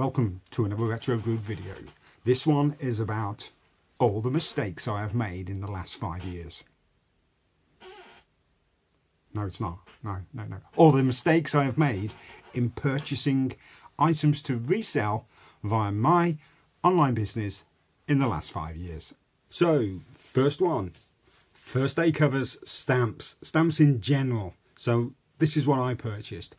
Welcome to another Retro Groove video. This one is about all the mistakes I have made in the last five years. No, it's not. No, no, no. All the mistakes I have made in purchasing items to resell via my online business in the last five years. So, first one, first day covers, stamps, stamps in general. So this is what I purchased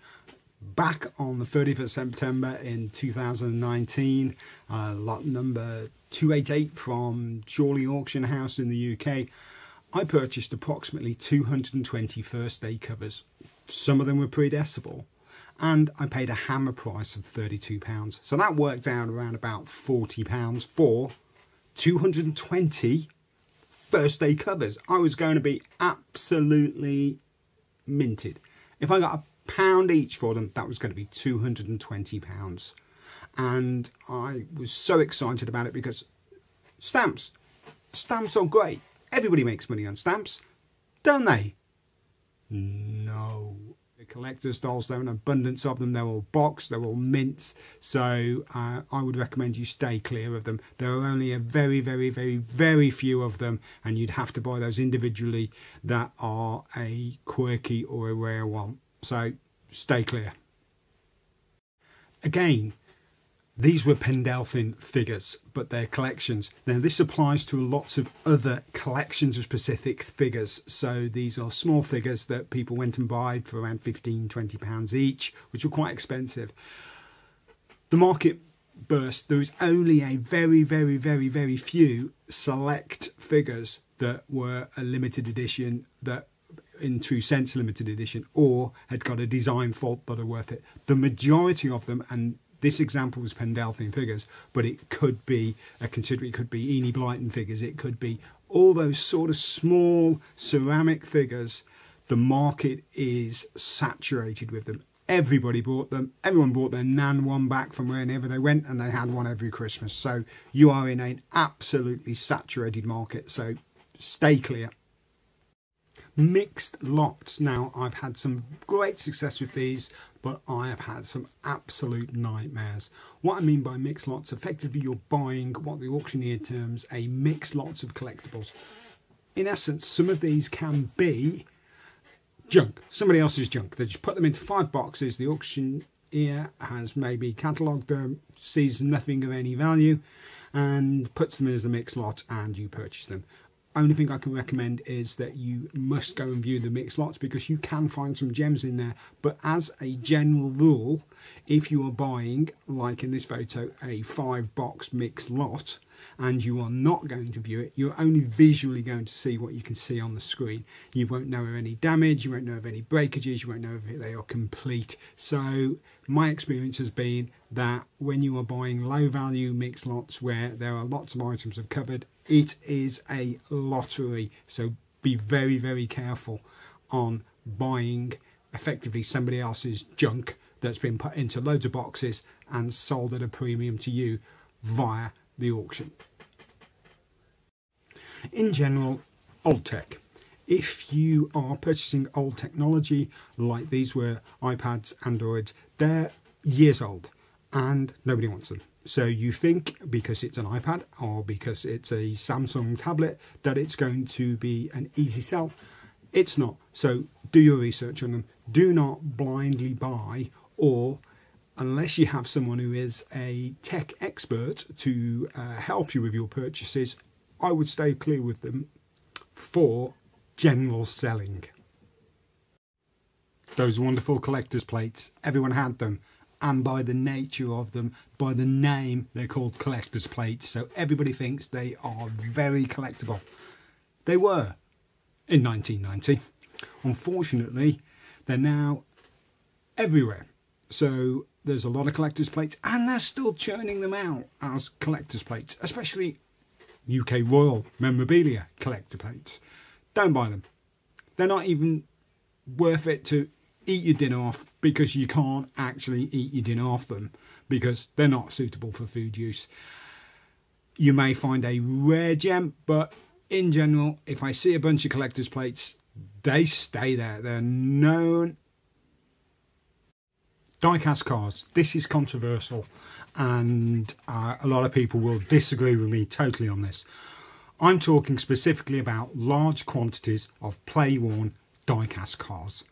back on the 30th of September in 2019, uh, lot number 288 from Chorley Auction House in the UK. I purchased approximately 220 first day covers. Some of them were predecessable and I paid a hammer price of £32. So that worked out around about £40 for 220 first day covers. I was going to be absolutely minted. If I got a pound each for them, that was going to be 220 pounds. And I was so excited about it because stamps, stamps are great. Everybody makes money on stamps, don't they? No. The collector's dolls, there are an abundance of them. They're all boxed, they're all mints. So uh, I would recommend you stay clear of them. There are only a very, very, very, very few of them. And you'd have to buy those individually that are a quirky or a rare one. So stay clear. Again, these were Pendelfin figures, but they're collections. Now, this applies to lots of other collections of specific figures. So these are small figures that people went and bought for around 15, 20 pounds each, which were quite expensive. The market burst. There was only a very, very, very, very few select figures that were a limited edition that in true sense limited edition or had got a design fault that are worth it. The majority of them, and this example was Pendelfin figures, but it could be, a consider it could be Enid Blyton figures, it could be all those sort of small ceramic figures. The market is saturated with them. Everybody bought them. Everyone bought their Nan one back from wherever they went, and they had one every Christmas. So you are in an absolutely saturated market. So stay clear mixed lots. Now, I've had some great success with these, but I have had some absolute nightmares. What I mean by mixed lots, effectively you're buying what the auctioneer terms a mixed lots of collectibles. In essence, some of these can be junk, somebody else's junk. They just put them into five boxes. The auctioneer has maybe catalogued them, sees nothing of any value, and puts them in as a mixed lot and you purchase them only thing I can recommend is that you must go and view the mixed lots because you can find some gems in there. But as a general rule, if you are buying, like in this photo, a five box mixed lot, and you are not going to view it, you're only visually going to see what you can see on the screen. You won't know of any damage, you won't know of any breakages, you won't know if they are complete. So my experience has been that when you are buying low value mixed lots where there are lots of items have covered, it is a lottery. So be very, very careful on buying effectively somebody else's junk that's been put into loads of boxes and sold at a premium to you via the auction. In general, old tech. If you are purchasing old technology like these were iPads, Androids, they're years old and nobody wants them. So you think because it's an iPad or because it's a Samsung tablet that it's going to be an easy sell. It's not. So do your research on them. Do not blindly buy or unless you have someone who is a tech expert to uh, help you with your purchases, I would stay clear with them for general selling. Those wonderful collector's plates, everyone had them. And by the nature of them, by the name, they're called collector's plates. So everybody thinks they are very collectible. They were in 1990. Unfortunately, they're now everywhere. So there's a lot of collector's plates and they're still churning them out as collector's plates, especially UK Royal memorabilia collector plates. Don't buy them. They're not even worth it to eat your dinner off because you can't actually eat your dinner off them because they're not suitable for food use. You may find a rare gem, but in general, if I see a bunch of collector's plates, they stay there. They're known diecast cars This is controversial and uh, a lot of people will disagree with me totally on this. I'm talking specifically about large quantities of play-worn diecast cars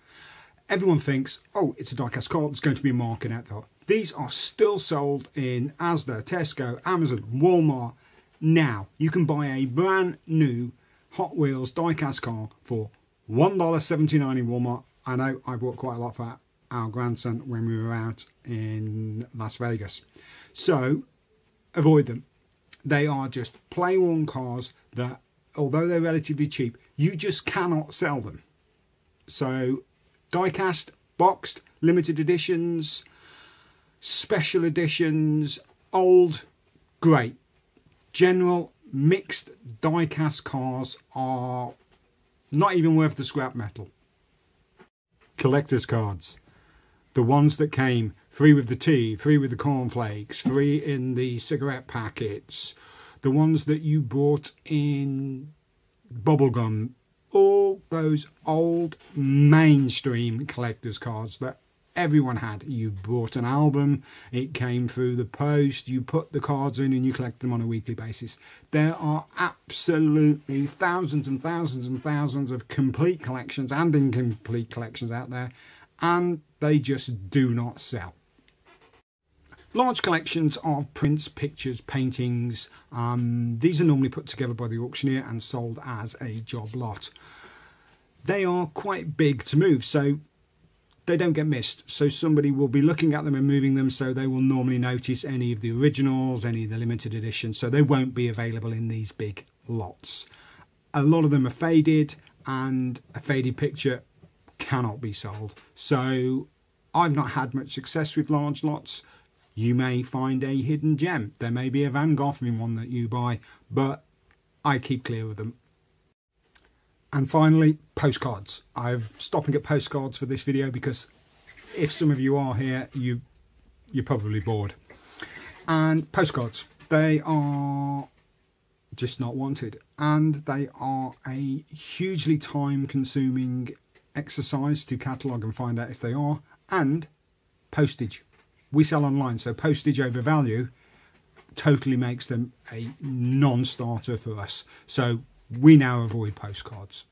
Everyone thinks, oh, it's a diecast car there's going to be a market out there. These are still sold in Asda, Tesco, Amazon, Walmart. Now, you can buy a brand new Hot Wheels diecast car for $1.79 in Walmart. I know I bought quite a lot for our grandson when we were out in Las Vegas. So avoid them. They are just play worn cars that, although they're relatively cheap, you just cannot sell them. So diecast, boxed, limited editions, special editions, old, great. General mixed diecast cars are not even worth the scrap metal. Collector's cards the ones that came free with the tea, free with the cornflakes, free in the cigarette packets, the ones that you bought in bubblegum, all those old mainstream collector's cards that everyone had. You bought an album, it came through the post, you put the cards in and you collect them on a weekly basis. There are absolutely thousands and thousands and thousands of complete collections and incomplete collections out there and they just do not sell. Large collections of prints, pictures, paintings, um, these are normally put together by the auctioneer and sold as a job lot. They are quite big to move, so they don't get missed. So somebody will be looking at them and moving them, so they will normally notice any of the originals, any of the limited editions, so they won't be available in these big lots. A lot of them are faded, and a faded picture cannot be sold. So I've not had much success with large lots. You may find a hidden gem. There may be a Van Gogh in one that you buy, but I keep clear of them. And finally, postcards. I'm stopping at postcards for this video because if some of you are here, you, you're probably bored. And postcards, they are just not wanted. And they are a hugely time consuming exercise to catalogue and find out if they are, and postage. We sell online, so postage over value totally makes them a non-starter for us. So we now avoid postcards.